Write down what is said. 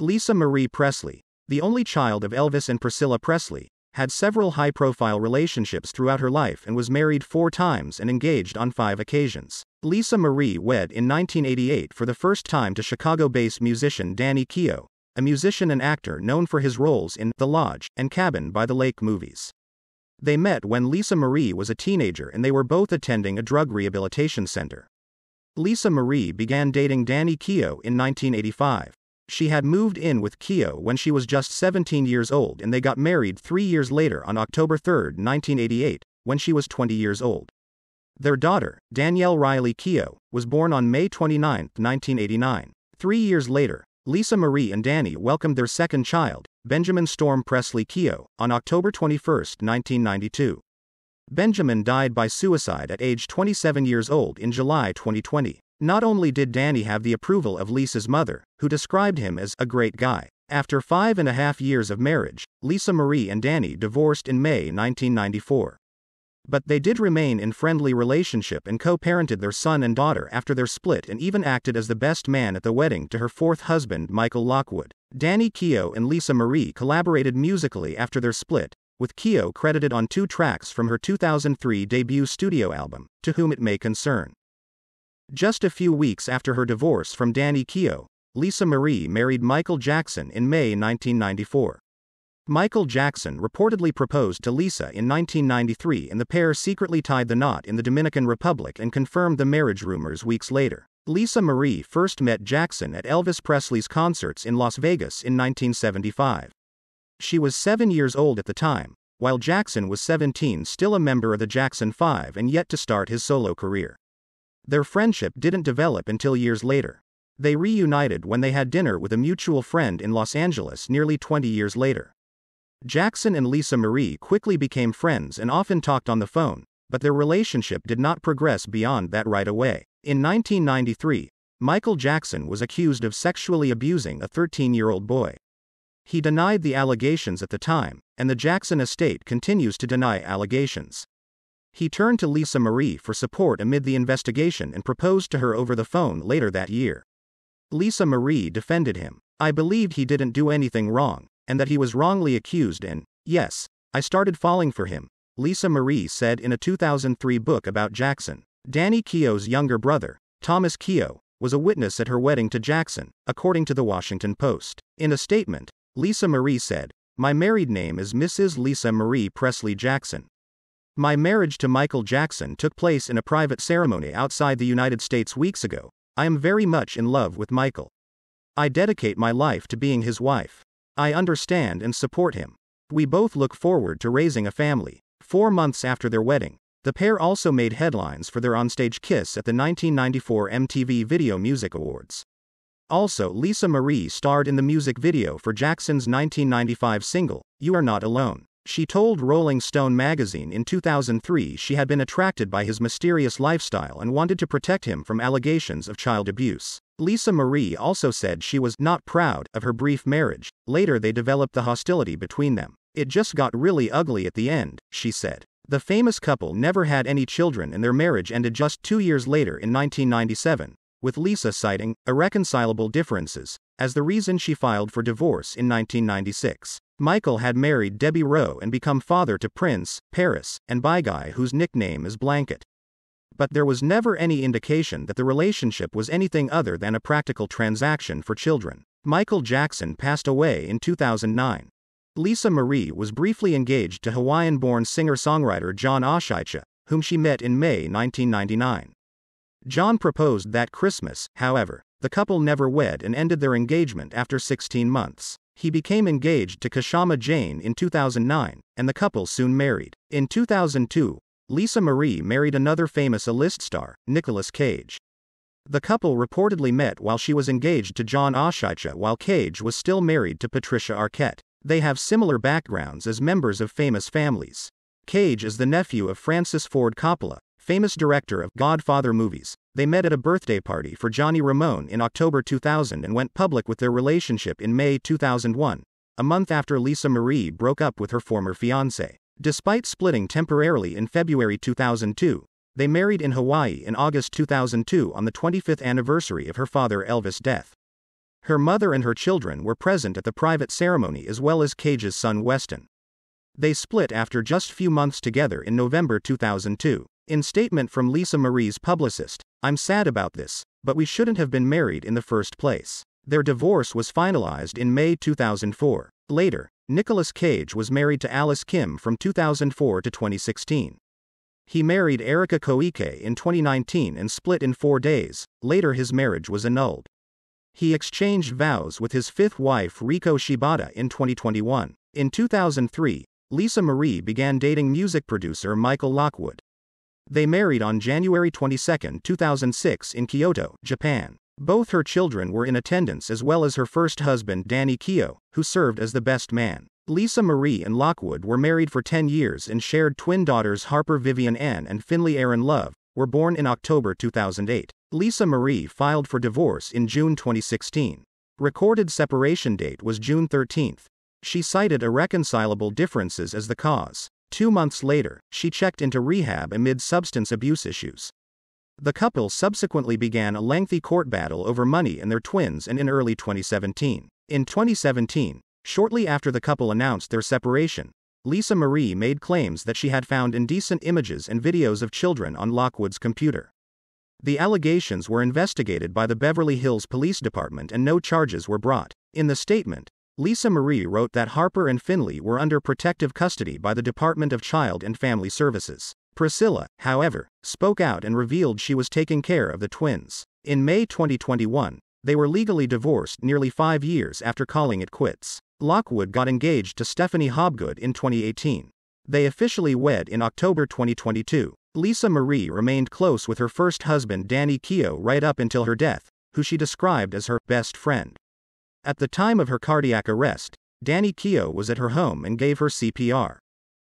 Lisa Marie Presley, the only child of Elvis and Priscilla Presley, had several high profile relationships throughout her life and was married four times and engaged on five occasions. Lisa Marie wed in 1988 for the first time to Chicago based musician Danny Keough, a musician and actor known for his roles in The Lodge and Cabin by the Lake movies. They met when Lisa Marie was a teenager and they were both attending a drug rehabilitation center. Lisa Marie began dating Danny Keough in 1985. She had moved in with Keough when she was just 17 years old and they got married three years later on October 3, 1988, when she was 20 years old. Their daughter, Danielle Riley Keough, was born on May 29, 1989. Three years later, Lisa Marie and Danny welcomed their second child, Benjamin Storm Presley Keough, on October 21, 1992. Benjamin died by suicide at age 27 years old in July 2020. Not only did Danny have the approval of Lisa's mother, who described him as a great guy, after five and a half years of marriage, Lisa Marie and Danny divorced in May 1994. But they did remain in friendly relationship and co-parented their son and daughter after their split and even acted as the best man at the wedding to her fourth husband Michael Lockwood. Danny Keough and Lisa Marie collaborated musically after their split, with Keough credited on two tracks from her 2003 debut studio album, To Whom It May Concern. Just a few weeks after her divorce from Danny Keough, Lisa Marie married Michael Jackson in May 1994. Michael Jackson reportedly proposed to Lisa in 1993 and the pair secretly tied the knot in the Dominican Republic and confirmed the marriage rumors weeks later. Lisa Marie first met Jackson at Elvis Presley's concerts in Las Vegas in 1975. She was seven years old at the time, while Jackson was 17, still a member of the Jackson 5 and yet to start his solo career. Their friendship didn't develop until years later. They reunited when they had dinner with a mutual friend in Los Angeles nearly 20 years later. Jackson and Lisa Marie quickly became friends and often talked on the phone, but their relationship did not progress beyond that right away. In 1993, Michael Jackson was accused of sexually abusing a 13 year old boy. He denied the allegations at the time, and the Jackson estate continues to deny allegations. He turned to Lisa Marie for support amid the investigation and proposed to her over the phone later that year. Lisa Marie defended him. I believed he didn't do anything wrong, and that he was wrongly accused, and, yes, I started falling for him, Lisa Marie said in a 2003 book about Jackson. Danny Keough's younger brother, Thomas Keough, was a witness at her wedding to Jackson, according to the Washington Post. In a statement, Lisa Marie said, My married name is Mrs. Lisa Marie Presley Jackson. My marriage to Michael Jackson took place in a private ceremony outside the United States weeks ago. I am very much in love with Michael. I dedicate my life to being his wife. I understand and support him. We both look forward to raising a family. Four months after their wedding, the pair also made headlines for their onstage kiss at the 1994 MTV Video Music Awards. Also, Lisa Marie starred in the music video for Jackson's 1995 single, You Are Not Alone. She told Rolling Stone magazine in 2003 she had been attracted by his mysterious lifestyle and wanted to protect him from allegations of child abuse. Lisa Marie also said she was not proud of her brief marriage. Later, they developed the hostility between them. It just got really ugly at the end, she said. The famous couple never had any children and their marriage ended just two years later in 1997, with Lisa citing irreconcilable differences as the reason she filed for divorce in 1996. Michael had married Debbie Rowe and become father to Prince, Paris, and Guy, whose nickname is Blanket. But there was never any indication that the relationship was anything other than a practical transaction for children. Michael Jackson passed away in 2009. Lisa Marie was briefly engaged to Hawaiian born singer songwriter John Oszajca, whom she met in May 1999. John proposed that Christmas, however, the couple never wed and ended their engagement after 16 months. He became engaged to Kashama Jane in 2009, and the couple soon married. In 2002, Lisa Marie married another famous A-list star, Nicolas Cage. The couple reportedly met while she was engaged to John Oszajca while Cage was still married to Patricia Arquette. They have similar backgrounds as members of famous families. Cage is the nephew of Francis Ford Coppola, famous director of Godfather movies. They met at a birthday party for Johnny Ramone in October 2000 and went public with their relationship in May 2001, a month after Lisa Marie broke up with her former fiance. Despite splitting temporarily in February 2002, they married in Hawaii in August 2002 on the 25th anniversary of her father Elvis' death. Her mother and her children were present at the private ceremony as well as Cage's son Weston. They split after just few months together in November 2002. In statement from Lisa Marie's publicist, I'm sad about this, but we shouldn't have been married in the first place. Their divorce was finalized in May 2004. Later, Nicolas Cage was married to Alice Kim from 2004 to 2016. He married Erika Koike in 2019 and split in four days, later, his marriage was annulled. He exchanged vows with his fifth wife Riko Shibata in 2021. In 2003, Lisa Marie began dating music producer Michael Lockwood. They married on January 22, 2006, in Kyoto, Japan. Both her children were in attendance as well as her first husband Danny Keough, who served as the best man. Lisa Marie and Lockwood were married for 10 years and shared twin daughters Harper Vivian Ann and Finley Aaron Love, were born in October 2008. Lisa Marie filed for divorce in June 2016. Recorded separation date was June 13. She cited irreconcilable differences as the cause. Two months later, she checked into rehab amid substance abuse issues. The couple subsequently began a lengthy court battle over money and their twins and in early 2017. In 2017, shortly after the couple announced their separation, Lisa Marie made claims that she had found indecent images and videos of children on Lockwood's computer. The allegations were investigated by the Beverly Hills Police Department and no charges were brought. In the statement, Lisa Marie wrote that Harper and Finley were under protective custody by the Department of Child and Family Services. Priscilla, however, spoke out and revealed she was taking care of the twins. In May 2021, they were legally divorced nearly five years after calling it quits. Lockwood got engaged to Stephanie Hobgood in 2018. They officially wed in October 2022. Lisa Marie remained close with her first husband Danny Keough right up until her death, who she described as her best friend. At the time of her cardiac arrest, Danny Keough was at her home and gave her CPR.